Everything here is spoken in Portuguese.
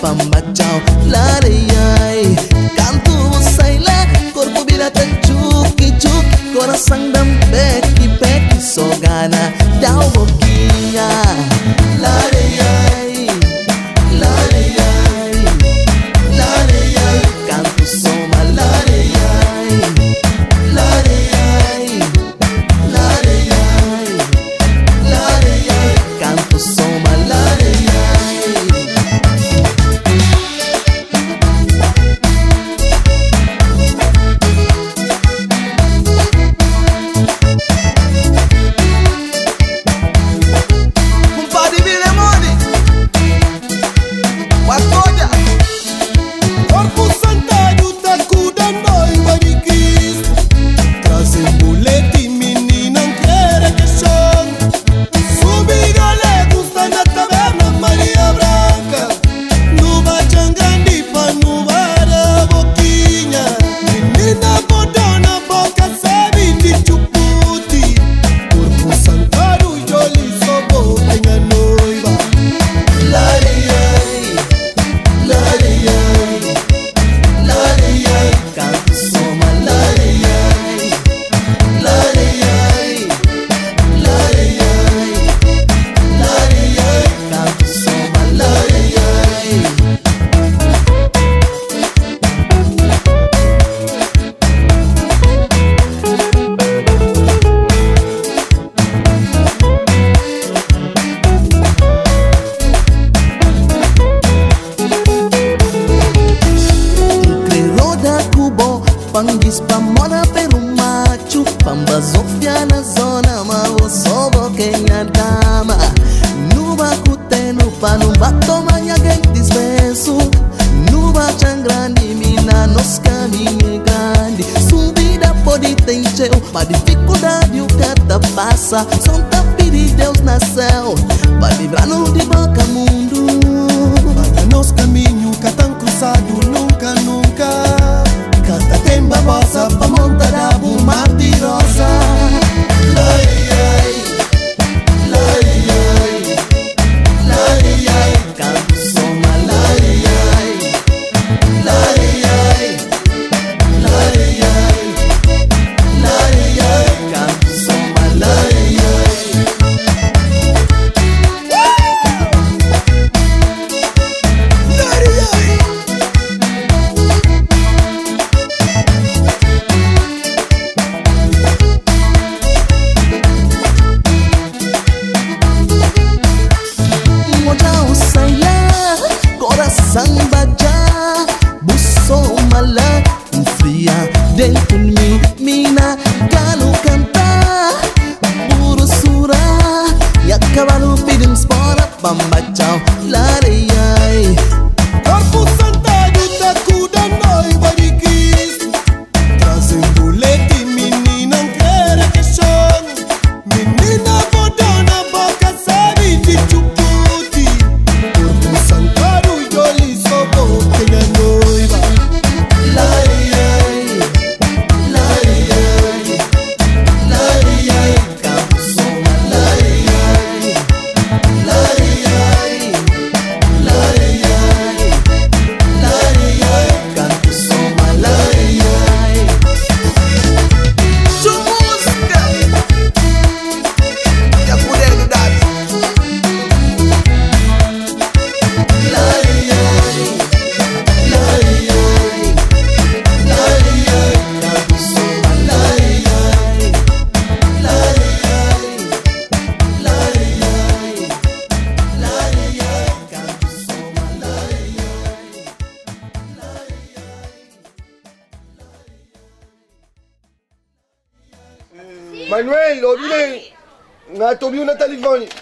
fa lari ciao la lei ai canto sai la corpo biratan chuki chuk coração dam pek sogana dau Pangis pamona pelo macho Pamba zofia na zona Ma o sobo quem dama. Nuba cuteno pa nuba toma Nha quem dispenso Nuba chan Mina nos caminho grande Subida pode ter encheu Mas dificuldade o cata passa Santa tapiri Deus na céu Vai livrar no de boca mundo Para nos caminho catam cruzado bossa, pa montar a buma tirosa. bamba chao la Manuel, ordine un attimino una telefonica.